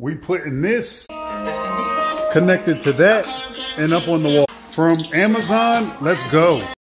We putting this connected to that and up on the wall. From Amazon, let's go.